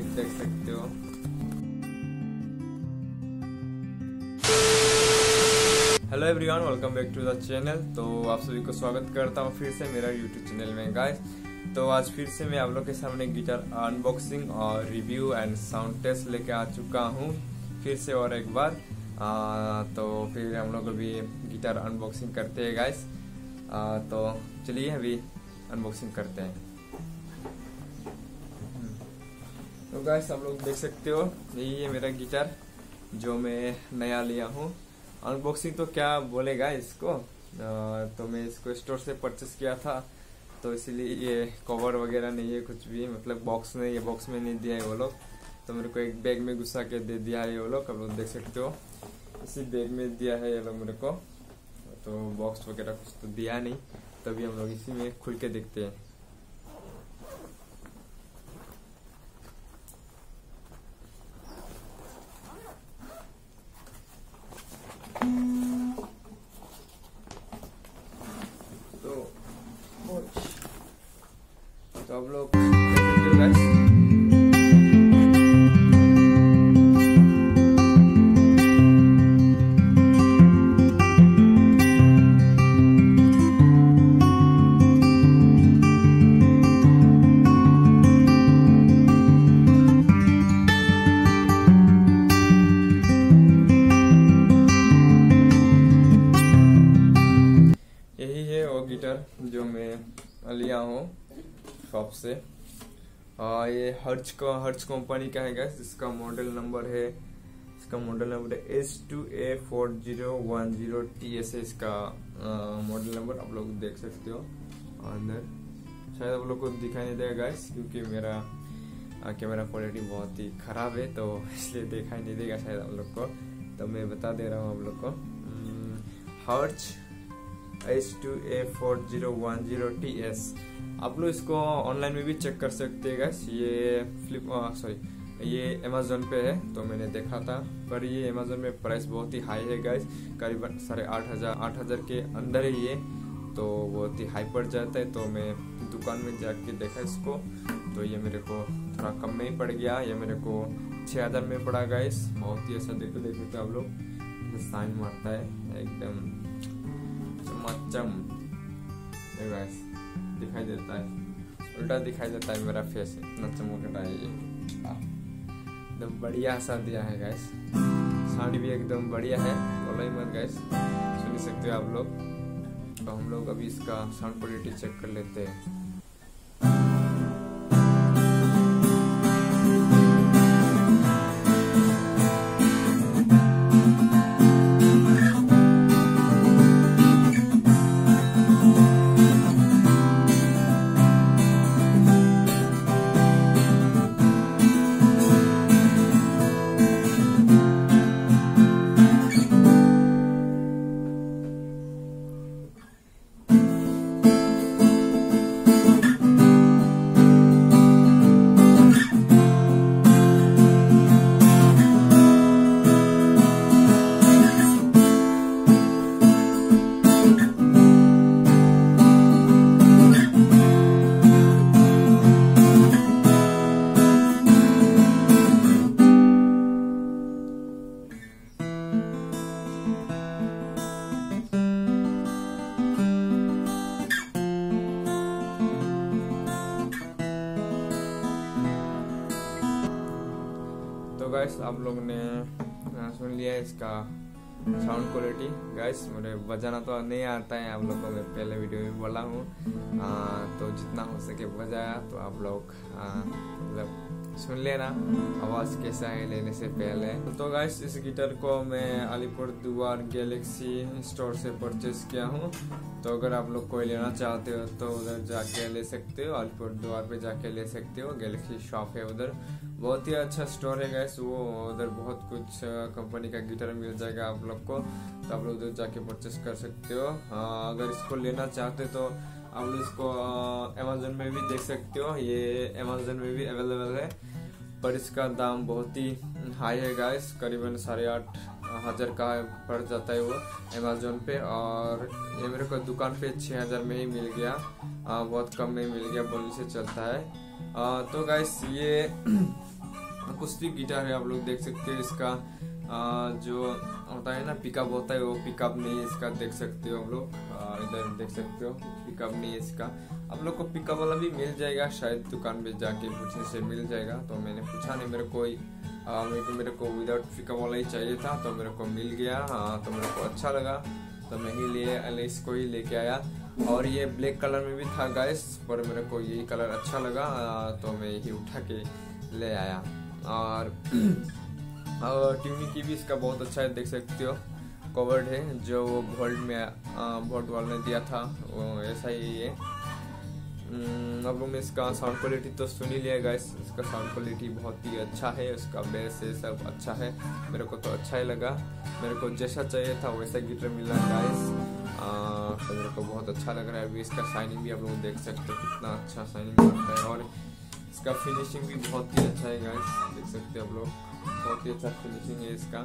देख देख सकते हो। Hello everyone welcome back to the channel तो आप सभी को स्वागत करता हूँ फिर से मेरा यूट्यूब चैनल में गाइस तो आज फिर से मैं आप लोग के सामने गिटार अनबॉक्सिंग और रिव्यू एंड साउंड टेस्ट लेके आ चुका हूँ। फिर से और एक बार। आ, तो फिर हम लोग अभी गिटार अनबॉक्सिंग करते हैं गाइस तो चलिए अभी अनबॉक्सिंग करते हैं। तो गाइस आप लोग देख सकते हो, यही है मेरा गिटार जो मैं नया लिया हूँ। अनबॉक्सिंग तो क्या बोलेगा इसको? तो मैं इसको स्टोर से परचेस किया था तो इसीलिए ये कवर वगैरह नहीं है कुछ भी मतलब बॉक्स में ये बॉक्स में नहीं दिया है वो लोग। तो मेरे को एक बैग में घुसा के दे दिया है वो लोग, आप लोग देख सकते हो। इसी बैग में दिया है ये लोग मेरे को। तो बॉक्स वगैरह कुछ तो दिया नहीं, तभी हम लोग इसी में खुल के देखते हैं। तो अब लोग यही है वो गिटार जो मैं लिया हूँ। शॉप से। आ, ये हर्च का हर्च कंपनी का है गैस इसका मॉडल नंबर है इसका मॉडल नंबर है S two A four zero one zero T S है इसका मॉडल नंबर आप लोग देख सकते हो। अंदर शायद आप लोग को दिखाई नहीं देगा गैस क्योंकि मेरा कैमरा क्वालिटी बहुत ही खराब है तो इसलिए दिखाई नहीं देगा शायद आप लोग को। तो मैं बता दे रहा हूँ आप लोग को। हर्च H two A four zero one zero T S आप लोग इसको ऑनलाइन में भी चेक कर सकते हैं गैस ये फ्लिप सॉरी ये अमेजोन पे है तो मैंने देखा था, पर ये अमेजोन में प्राइस बहुत ही हाई है गैस करीबन साढ़े आठ हज़ार आठ हज़ार के अंदर है ये तो बहुत ही हाई पड़ जाता है तो मैं दुकान में जाके देखा इसको तो ये मेरे को थोड़ा कम में ही पड़ गया, ये मेरे को छः हज़ार में पड़ा गैस बहुत ही ऐसा देखो देखो तो आप लोग, साइन मारता है, एकदम। चमाचम गाइस दिखाई देता है। उल्टा दिखाई देता है मेरा फेस इतना चमक रहा है ये। एकदम बढ़िया सा दिया है गैस साउंड भी एकदम बढ़िया है। बोलो ही मत गैस सुन सकते हो आप लोग। तो हम लोग अभी इसका साउंड क्वालिटी चेक कर लेते हैं। गाइस आप लोग ने सुन लिया इसका साउंड क्वालिटी गाइस मुझे बजाना तो नहीं आता है आप लोग को पहले वीडियो में बोला हूँ। तो जितना हो सके बजाया तो आप लोग मतलब सुन लेना, आवाज़ कैसा है लेने से पहले। तो गाइस इस गिटार को मैं अलीपुर दुआर गैलेक्सी स्टोर से परचेज किया हूँ। तो अगर आप लोग कोई लेना चाहते हो तो उधर जाके ले सकते हो। अलीपुर द्वार पे जाके ले सकते हो। गैलेक्सी शॉप है उधर। बहुत ही अच्छा स्टोर है गैस वो उधर बहुत कुछ कंपनी का गिटार मिल जाएगा आप लोग को। तो आप लोग उधर जाके परचेस कर सकते हो। अगर इसको लेना चाहते तो आप लोग इसको अमेजोन में भी देख सकते हो। ये अमेजोन में भी अवेलेबल है। पर इसका दाम बहुत ही हाई है गाइस करीबन साढ़े आठ हज़ार का पड़ जाता है वो अमेजोन पे। और ये मेरे को दुकान पे छः हज़ार में ही मिल गया। आ, बहुत कम में मिल गया बोली से चलता है। आ, तो गाइस ये कुश्ती गिटार है आप लोग देख सकते हो इसका। जो होता है ना पिकअप होता है, वो पिकअप नहीं है इसका देख सकते हो आप लोग। इधर देख सकते हो पिकअप नहीं है इसका। आप लोग को पिकअप वाला भी मिल जाएगा, शायद दुकान पे जाके पूछने से मिल जाएगा। तो मैंने पूछा नहीं, मेरे को मेरे को मेरे को विदाउट पिकअप वाला ही चाहिए था तो मेरे को मिल गया। हाँ तो मेरे को अच्छा लगा। तो मैं ही लिए इसको ही लेके आया। और ये ब्लैक कलर में भी था गैस पर मेरे को यही कलर अच्छा लगा। तो मैं यही उठा के ले आया। और और ट्यूनिंग की भी इसका बहुत अच्छा है देख सकते हो। कवर्ड है जो वो वोल्ट में वोल्ट वाल ने दिया था वो ऐसा ही है। हम्म, अब लोग इसका साउंड क्वालिटी तो सुन ही लिया गाइस इसका साउंड क्वालिटी बहुत ही अच्छा है उसका बेस है सब अच्छा है। मेरे को तो अच्छा ही लगा। मेरे को जैसा चाहिए था वैसा गिटर मिला गाइस तो मेरे को बहुत अच्छा लग रहा है। अभी इसका साइनिंग भी आप लोग देख सकते हो कितना अच्छा साइनिंग लगता है। और इसका फिनिशिंग भी बहुत ही अच्छा है गाइस देख सकते हो आप लोग। बहुत ही अच्छा फिनिशिंग है इसका।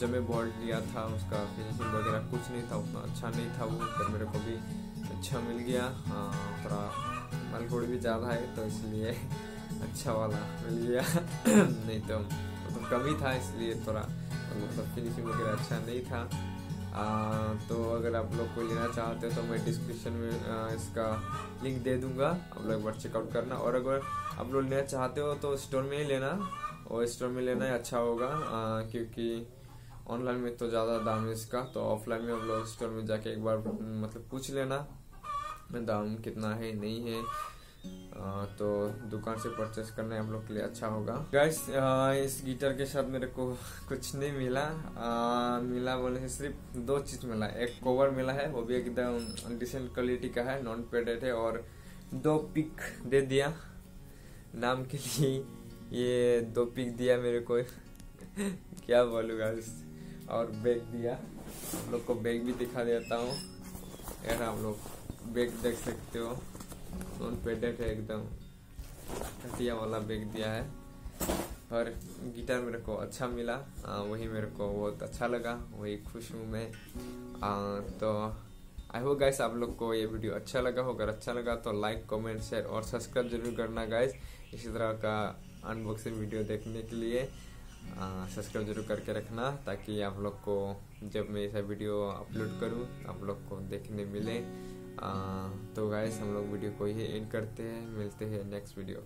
जब मैं बॉल्ट लिया था उसका फिनिशिंग वगैरह कुछ नहीं था उतना अच्छा नहीं था वो पर मेरे को भी अच्छा मिल गया। हाँ थोड़ा मलकोड़ भी ज़्यादा है तो इसलिए अच्छा वाला मिल गया। नहीं तो मतलब तो कमी था इसलिए थोड़ा मतलब फिनिशिंग वगैरह अच्छा नहीं था। आ, तो अगर आप लोग को लेना चाहते हो तो मैं डिस्क्रिप्शन में आ, इसका लिंक दे दूँगा। आप लोग एक बार चेकआउट करना। और अगर आप लोग लेना चाहते हो तो स्टोर में ही लेना। और स्टोर में लेना ही अच्छा होगा आ, क्योंकि ऑनलाइन में तो ज़्यादा दाम है इसका तो ऑफलाइन में हम लोग स्टोर में जाके एक बार मतलब पूछ लेना दाम कितना है नहीं है आ, तो दुकान से परचेस करना हम लोग के लिए अच्छा होगा। गैस इस गिटार के साथ मेरे को कुछ नहीं मिला आ, मिला बोले सिर्फ़ दो चीज़ मिला एक कवर मिला है वो भी एकदम डिसेंट क्वालिटी का है नॉन पेडेड है और दो पिक दे दिया। नाम के लिए ये दो पिक दिया मेरे को। क्या बोलूँगा और बैग दिया। हम लोग को बैग भी दिखा देता हूँ। यार हम लोग बैग देख सकते हो। नॉन पेडेड है एकदम। घटिया वाला बैग दिया है। और गिटार मेरे को अच्छा मिला। आ, वही मेरे को बहुत अच्छा लगा। वही खुश हूँ मैं। आ, तो आई होप गाइस आप लोग को ये वीडियो अच्छा लगा हो। अगर अच्छा लगा तो लाइक कमेंट शेयर और सब्सक्राइब ज़रूर करना गाइस इसी तरह का अनबॉक्सिंग वीडियो देखने के लिए सब्सक्राइब ज़रूर करके रखना ताकि आप लोग को जब मैं ऐसा वीडियो अपलोड करूँ आप लोग को देखने मिले। आ, तो गाइस हम लोग वीडियो को ही एंड करते हैं। मिलते हैं नेक्स्ट वीडियो